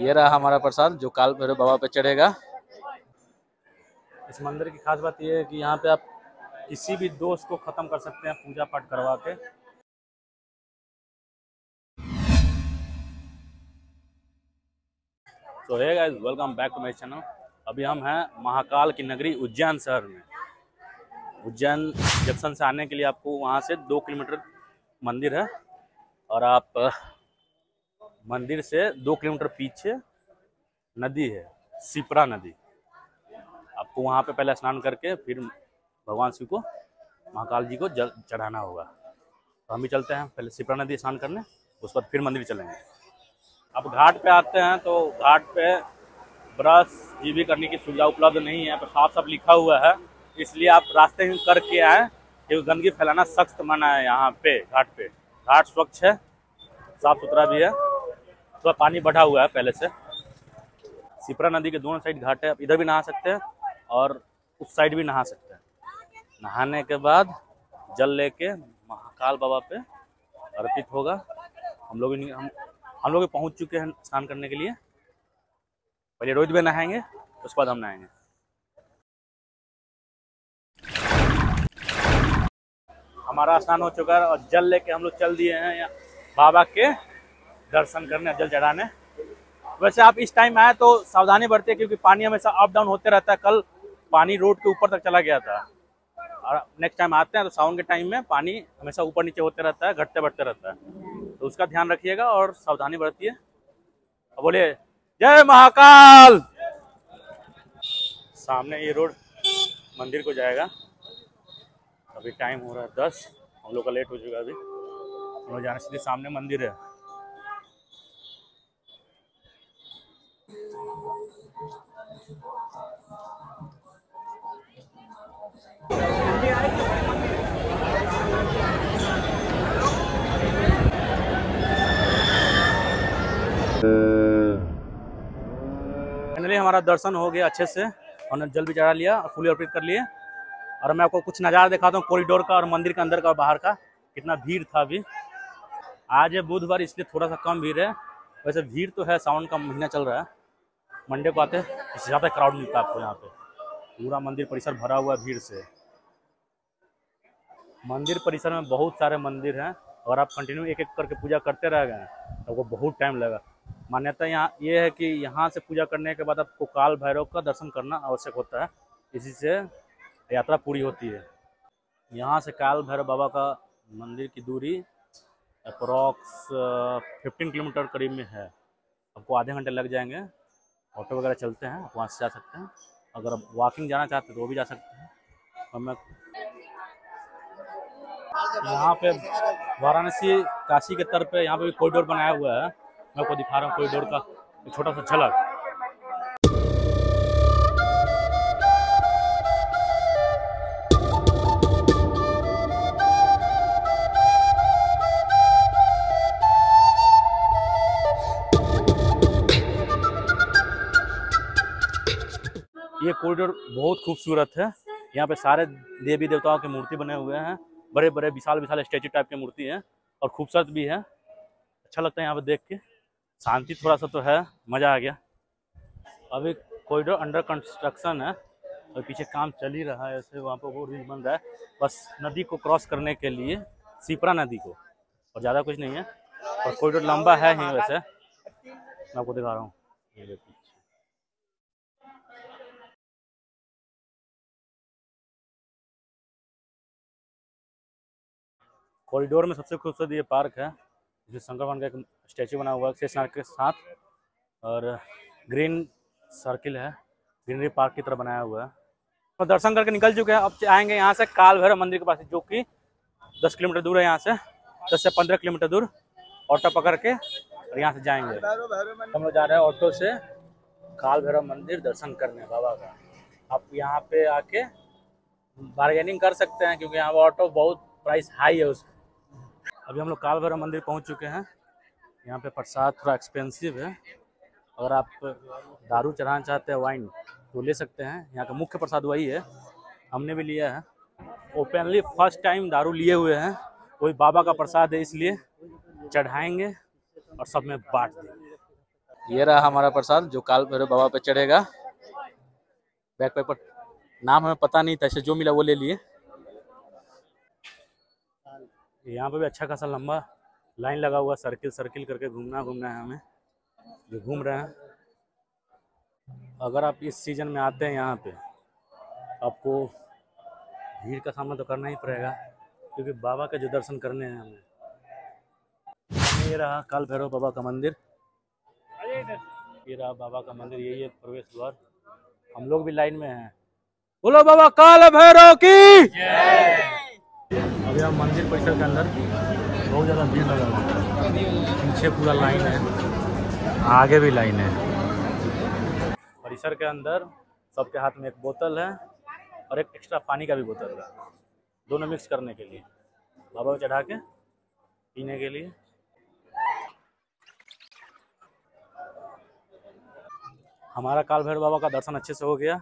ये रहा हमारा प्रसाद, जो काल भैरव बाबा पे चढ़ेगा। इस मंदिर की खास बात यह है कि यहाँ पे आप किसी भी दोष को खत्म कर सकते हैं पूजा पाठ करवा के। तो है guys welcome back to my channel अभी हम हैं महाकाल की नगरी उज्जैन शहर में। उज्जैन जंक्शन से आने के लिए आपको वहाँ से दो किलोमीटर मंदिर है। और आप मंदिर से दो किलोमीटर पीछे नदी है, सिपरा नदी। आपको वहाँ पे पहले स्नान करके फिर भगवान शिव को, महाकाल जी को जल चढ़ाना होगा। तो हम भी चलते हैं, पहले सिपरा नदी स्नान करने उस बाद फिर मंदिर चलेंगे। अब घाट पे आते हैं तो घाट पे ब्रश, ये भी करने की सुविधा उपलब्ध नहीं है पर साफ़ साफ़ लिखा हुआ है। इसलिए आप रास्ते में करके आए क्योंकि गंदगी फैलाना सख्त मना है यहाँ पे, घाट पे। घाट स्वच्छ है, साफ़ सुथरा भी है। थोड़ा पानी बढ़ा हुआ है पहले से। सिपरा नदी के दोनों साइड घाट है, आप इधर भी नहा सकते हैं और उस साइड भी नहा सकते हैं। नहाने के बाद जल लेके महाकाल बाबा पे अर्पित होगा। हम लोग हम हम लोग पहुँच चुके हैं स्नान करने के लिए। पहले रोज में नहाएँगे, उसके बाद हम नहाएँगे। हमारा स्नान हो चुका है और जल लेके हम लोग चल दिए हैं बाबा के दर्शन करने, जल चढ़ाने। वैसे आप इस टाइम आए तो सावधानी बरतिए क्योंकि पानी हमेशा अप डाउन होते रहता है। कल पानी रोड के ऊपर तक चला गया था। और नेक्स्ट टाइम आते हैं तो सावन के टाइम में पानी हमेशा ऊपर नीचे होते रहता है, घटते बढ़ते रहता है। तो उसका ध्यान रखिएगा और सावधानी बरतिए। और बोलिए, जय महाकाल! सामने ये रोड मंदिर को जाएगा। अभी टाइम हो रहा है दस। हम लोग का लेट हो चुका अभी। हम लोग जाने सीधे सामने मंदिर है। फाइनली हमारा दर्शन हो गया अच्छे से। हमने जल भी चढ़ा लिया और फूल अर्पित कर लिए। और मैं आपको कुछ नज़ारा दिखाता हूँ कॉरिडोर का और मंदिर के अंदर का और बाहर का। कितना भीड़ था अभी। आज है बुधवार, इसलिए थोड़ा सा कम भीड़ है। वैसे भीड़ तो है, सावन का महीना चल रहा है। मंडे को आते इससे ज़्यादा क्राउड मिलता है आपको यहाँ पे। पूरा मंदिर परिसर भरा हुआ है भीड़ से। मंदिर परिसर में बहुत सारे मंदिर हैं और आप कंटिन्यू एक एक करके पूजा करते रह गए आपको बहुत टाइम लगा। मान्यता यहाँ ये है कि यहाँ से पूजा करने के बाद आपको काल भैरव का दर्शन करना आवश्यक होता है। इसी से यात्रा पूरी होती है। यहाँ से काल भैरव बाबा का मंदिर की दूरी अप्रॉक्स फिफ्टीन किलोमीटर करीब में है। आपको आधे घंटे लग जाएँगे। ऑटो वगैरह चलते हैं, आप वहाँ से जा सकते हैं। अगर आप वॉकिंग जाना चाहते हैं तो वो भी जा सकते हैं। और मैं यहाँ पे वाराणसी काशी के तर पे यहाँ पे भी कॉरिडोर बनाया हुआ है। मैं आपको दिखा रहा हूँ कॉरिडोर का। छोटा सा झलक ये कॉरिडोर बहुत खूबसूरत है। यहाँ पे सारे देवी देवताओं के मूर्ति बने हुए हैं। बड़े बड़े विशाल विशाल स्टैचू टाइप की मूर्ति है और खूबसूरत भी है। अच्छा लगता है यहाँ पे देख के। शांति थोड़ा सा तो है, मज़ा आ गया। अभी कॉरिडोर अंडर कंस्ट्रक्शन है, और पीछे काम चल ही रहा है, ऐसे वहाँ पर वो ब्रिज बन रहा है। बस नदी को क्रॉस करने के लिए सिपरा नदी को, और ज़्यादा कुछ नहीं है, और कॉरिडोर लंबा है ही वैसे। मैं आपको दिखा रहा हूँ। कॉरिडोर में सबसे खूबसूरत ये पार्क है। जिसमें शंकर भगवान का एक स्टैचू बना हुआ है शेषनाग के साथ, और ग्रीन सर्किल है, ग्रीनरी पार्क की तरह बनाया हुआ है। तो दर्शन करके निकल चुके हैं, अब आएँगे यहाँ से काल भैरव मंदिर के पास, जो कि दस किलोमीटर दूर है यहाँ से, दस से पंद्रह किलोमीटर दूर, ऑटो पकड़ के और यहाँ से जाएँगे। हम लोग जा रहे हैं ऑटो से काल भैरव मंदिर दर्शन करने, बाबा का। आप यहाँ पे आके बार्गेनिंग कर सकते हैं, क्योंकि यहाँ ऑटो बहुत प्राइस हाई है उसका अभी हम लोग काल भैरव मंदिर पहुँच चुके हैं। यहाँ पे प्रसाद थोड़ा एक्सपेंसिव है। अगर आप दारू चढ़ाना चाहते हैं वाइन तो ले सकते हैं। यहाँ का मुख्य प्रसाद वही है। हमने भी लिया है। ओपनली फ़र्स्ट टाइम दारू लिए हुए हैं। वही बाबा का प्रसाद है इसलिए चढ़ाएँगे और सब में बांट देंगे। ये रहा हमारा प्रसाद जो काल भैरव बाबा पे चढ़ेगा। बैक पेपर नाम हमें पता नहीं था जो मिला वो ले लिए। यहाँ पे भी अच्छा खासा लंबा लाइन लगा हुआ सर्किल सर्किल करके घूमना घूमना है हमें। जो घूम रहे हैं। अगर आप इस सीज़न में आते हैं यहाँ पे, आपको भीड़ का सामना तो करना ही पड़ेगा, क्योंकि बाबा के जो दर्शन करने हैं हमें। ये रहा काल भैरव बाबा का मंदिर। ये रहा बाबा का मंदिर, यही है प्रवेश द्वार। हम लोग भी लाइन में हैं। बोलो बाबा, काल भैरव की हम मंदिर परिसर के अंदर। बहुत ज़्यादा भीड़ लगा हुआ है। पीछे पूरा लाइन है। आगे भी लाइन है। परिसर के अंदर सबके हाथ में एक बोतल है और एक एक्स्ट्रा पानी का भी बोतल है। दोनों मिक्स करने के लिए। बाबा को चढ़ा के, पीने के लिए। हमारा काल भैरव बाबा का दर्शन अच्छे से हो गया।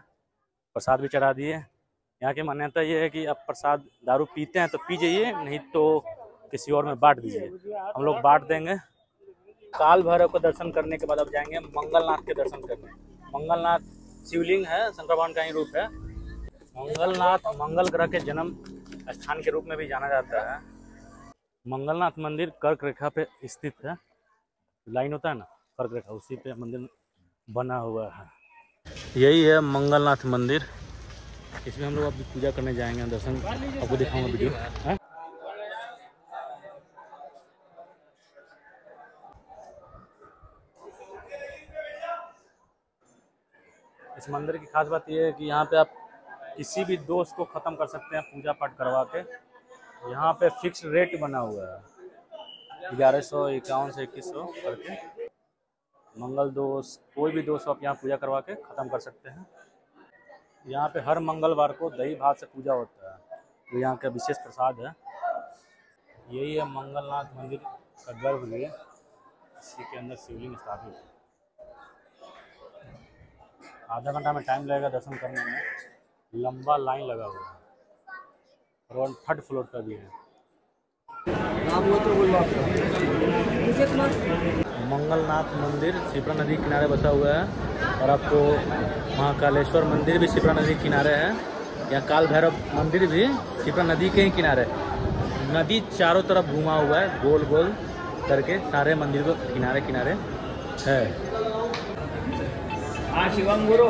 प्रसाद भी चढ़ा दिए। यहाँ की मान्यता ये है कि आप प्रसाद दारू पीते हैं तो पी जाइए नहीं तो किसी और में बांट दीजिए। हम लोग बांट देंगे। काल भैरव को दर्शन करने के बाद अब जाएँगे मंगलनाथ के दर्शन करने। मंगलनाथ शिवलिंग है शंकर भगवान का ही रूप है। मंगलनाथ मंगल ग्रह के जन्म स्थान के रूप में भी जाना जाता है। मंगलनाथ मंदिर कर्क रेखा पे स्थित है। लाइन होता है ना, कर्क रेखा, उसी पे मंदिर बना हुआ है। यही है मंगलनाथ मंदिर। इसमें हम लोग अभी पूजा करने जाएँगे दर्शन आपको दिखाऊँगा वीडियो। है? इस मंदिर की खास बात यह है कि यहाँ पे आप किसी भी दोस्त को ख़त्म कर सकते हैं पूजा पाठ करवा के। यहाँ पे फिक्स रेट बना हुआ है। ग्यारह सौ, इक्यावन से, इक्कीस सौ करके। मंगल दोष कोई भी दोष आप यहाँ पूजा करवा के ख़त्म कर सकते हैं। यहाँ पे हर मंगलवार को दही भात से पूजा होता है। तो यहाँ का विशेष प्रसाद है। यही है मंगलनाथ मंदिर का गर्भगृह इसी के अंदर शिवलिंग स्थापित है। आधा घंटा में टाइम लगेगा दर्शन करने में। लंबा लाइन लगा हुआ है। और थर्ड फ्लोर का भी है। मंगलनाथ मंदिर, शिप्रा नदी किनारे बसा हुआ है। और आपको महाकालेश्वर मंदिर भी शिप्रा नदी के किनारे है। या काल भैरव मंदिर भी शिप्रा नदी के ही किनारे नदी चारों तरफ़ घुमा हुआ है गोल गोल करके सारे मंदिर को किनारे किनारे है। हाँ शिवम गुरु।